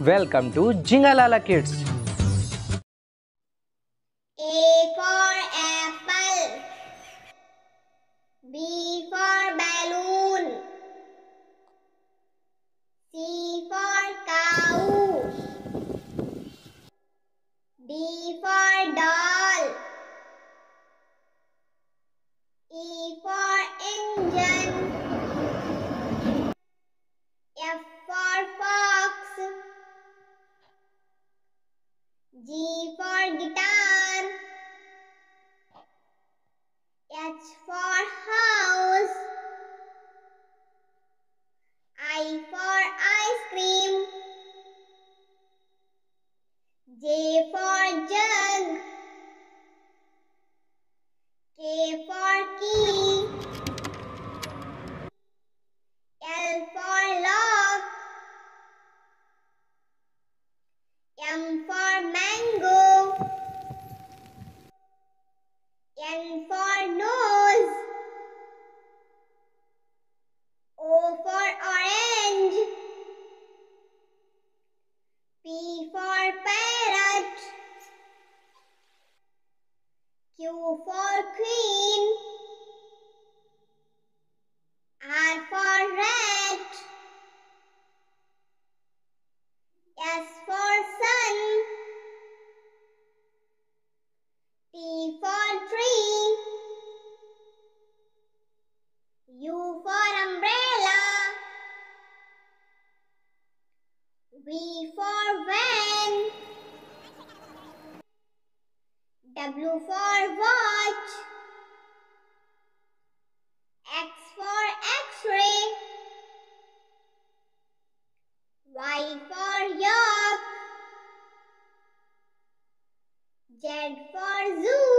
Welcome to Jingalala Kids. A for apple. B for balloon. C for cow. D for doll. E for engine. G for guitar. H for house. I for ice cream. J for jug. K for key. L for lock. M for Q for queen. R for rat. S for sun. T for tree. U for umbrella. V for van. W for watch. X for x-ray. Y for yak. Z for zoo.